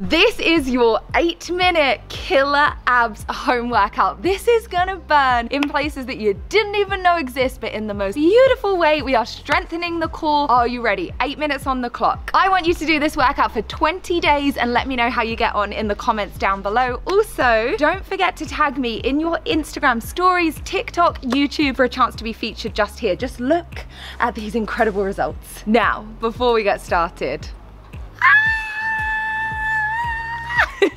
This is your eight minute killer abs home workout. This is gonna burn in places that you didn't even know exist, but in the most beautiful way. We are strengthening the core. Are you ready? Eight minutes on the clock. I want you to do this workout for 20 days and let me know how you get on in the comments down below. Also, don't forget to tag me in your Instagram stories, TikTok, YouTube for a chance to be featured just here. Just look at these incredible results. Now, before we get started, ah!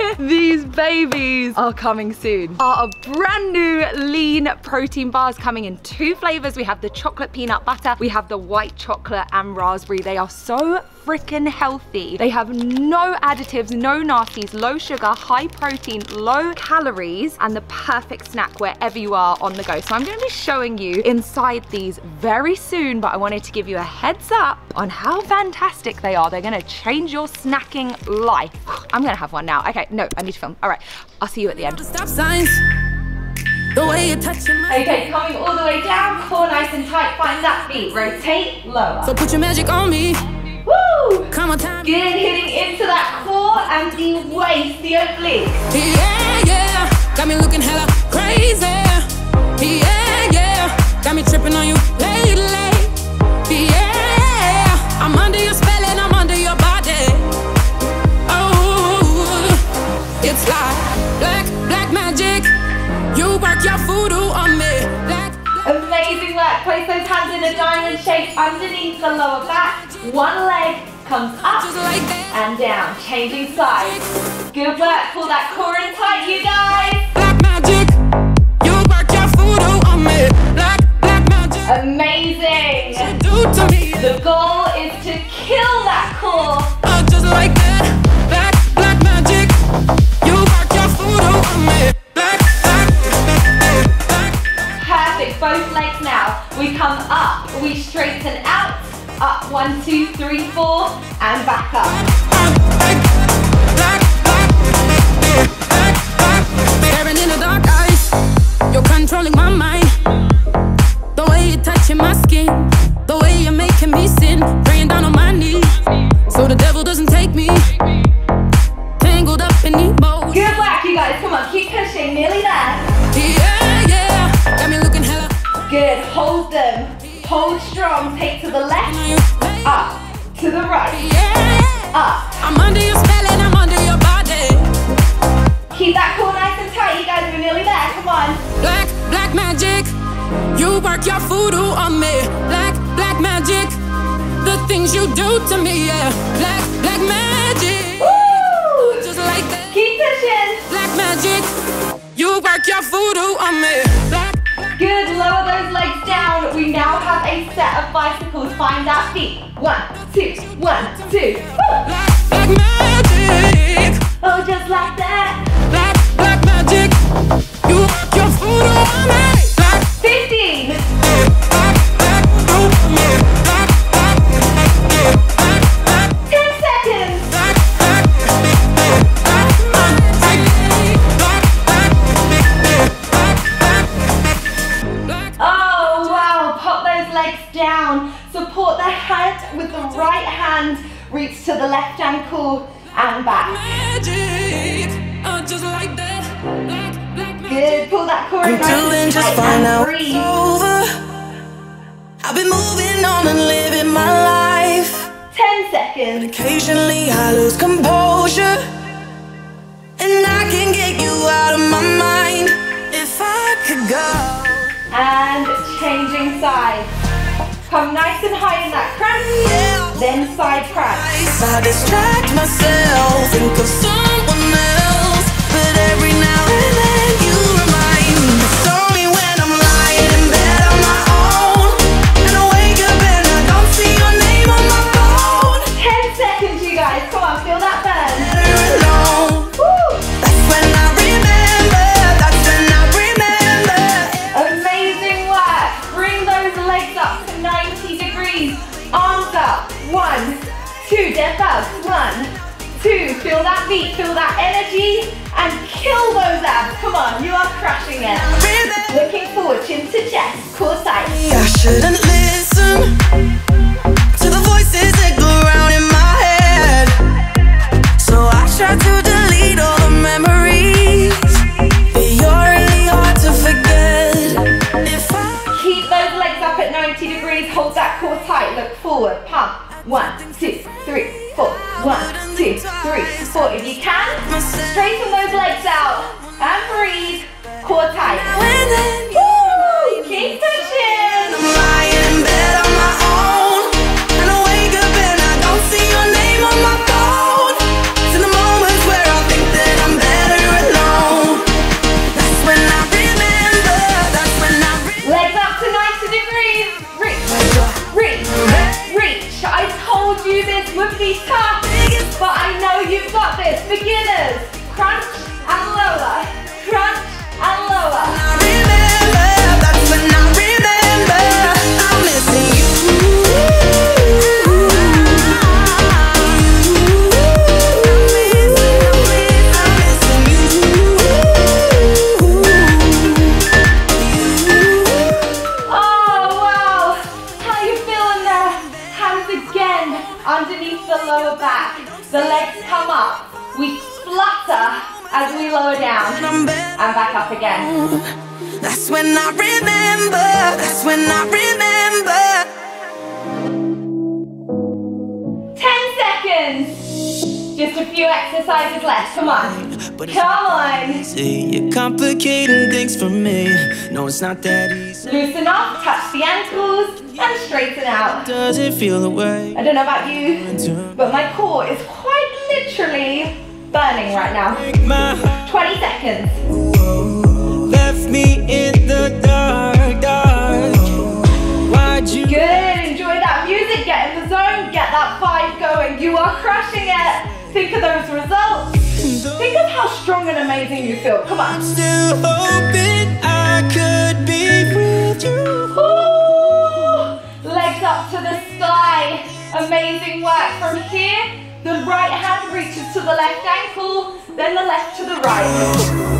These babies are coming soon. A brand new lean protein bars coming in two flavors. We have the chocolate peanut butter, we have the white chocolate and raspberry. They are so freaking healthy. They have no additives, no nasties, low sugar, high protein, low calories, and the perfect snack wherever you are on the go. So I'm gonna be showing you inside these very soon, but I wanted to give you a heads up on how fantastic they are. They're gonna change your snacking life. I'm gonna have one now. Okay, no, I need to film. All right, I'll see you at the end. Stop signs. The way you're touching my Okay, coming all the way down, core nice and tight, find that beat. Rotate lower. So put your magic on me. Woo! Come on, time. Good, hitting into that core and the waist, the oblique. Yeah, yeah, got me looking hella crazy. Yeah, yeah, got me tripping on you lately. Yeah, I'm under your spell and I'm under your body. Oh, it's like black, black magic. You work your voodoo on me. Amazing work. Place those hands in a diamond shape underneath the lower back. One leg comes up and down. Changing sides. Good work. Pull that core in tight, you guys. We come up, we straighten out, up, one, two, three, four, and back up. You're controlling my mind. The way you're touching my skin, work your voodoo on me. Black, black magic. The things you do to me, yeah. Black, black magic. Woo! Just like that. Keep pushing. Black magic. You work your voodoo on me. Black, Good, lower those legs down. We now have a set of bicycles. Find that feet. One, two, one, two. black, black magic. Oh, just like that. Black, black magic. You work your voodoo on me. Down. Support the head with the right hand. Reach to the left ankle and back. magic. Uh, just like that. Black, black magic. Good. Pull that core in nice and just fine now. breathe. Over. I've been moving on and living my life. 10 seconds. Occasionally I lose composure. And I can get you out of my mind if I could go. And changing sides. Come nice and high in that crunch. Then side crunch. I distract myself, Feel that feel that energy, and kill those abs. Come on, you are crushing it. Looking forward, chin to chest, core side. I shouldn't listen to the voices that go round in my head. So I try to delete all the memories. You're really hard to forget. If I Keep those legs up at 90 degrees. Hold that core tight. Look forward. Pump. One, two, three. One, two, three, four. If you can, straighten those legs out and breathe. Core tight. Better. and back up again. That's when I remember. That's when I remember. 10 seconds. Just a few exercises left. Come on. But Come on. See, you're complicating things for me. No, it's not that easy. Loosen up, touch the ankles, and straighten out. Does it feel the way? I don't know about you, but my core is quite literally burning right now. Break my heart 20 seconds. Me in the dark, dark. Why'd you? Good, enjoy that music, get in the zone, get that five going. You are crushing it. Think of those results. Think of how strong and amazing you feel. Come on. Still hoping I could be with you. Ooh, legs up to the sky. Amazing work. From here, the right hand reaches to the left ankle, then the left to the right.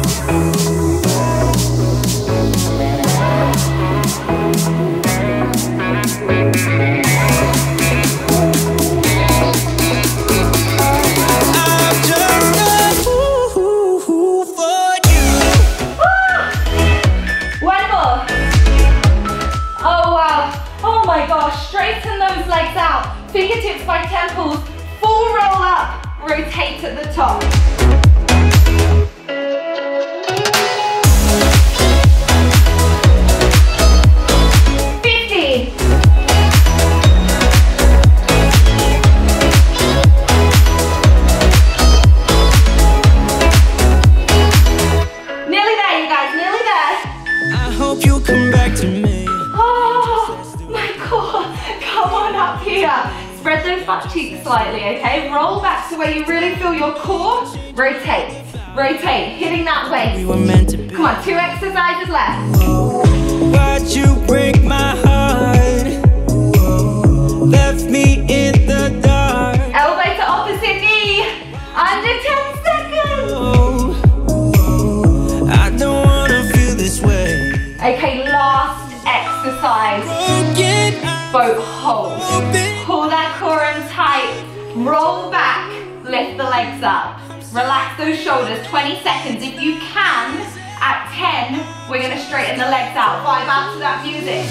Straighten those legs out. Fingertips by temples. Full roll up. Rotate at the top. Okay? Roll back to where you really feel your core. Rotate, rotate, hitting that We waist. were meant to be. Come on, two exercises left. Why'd you break my heart? Left me in the dark. Legs up. Relax those shoulders. 20 seconds. If you can, at 10, we're gonna straighten the legs out. Vibe out to that music.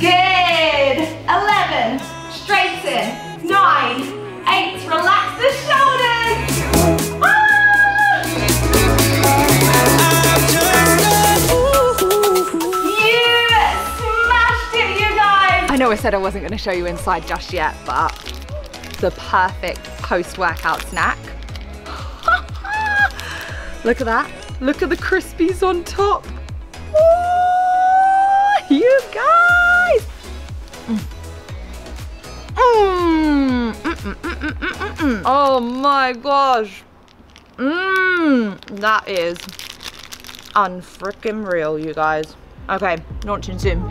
Good. 11. Straighten. 9. 8. Relax the shoulders. I know I said I wasn't going to show you inside just yet, but the perfect post-workout snack. Look at that. Look at the crispies on top. Ooh, you guys. Mm. Mm. Oh my gosh. Mmm, that is unfreaking real, you guys. Okay, launching soon.